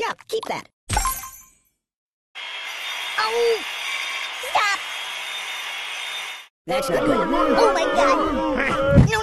Yeah, keep that. Oh! Stop! That's not good. Oh my god! No,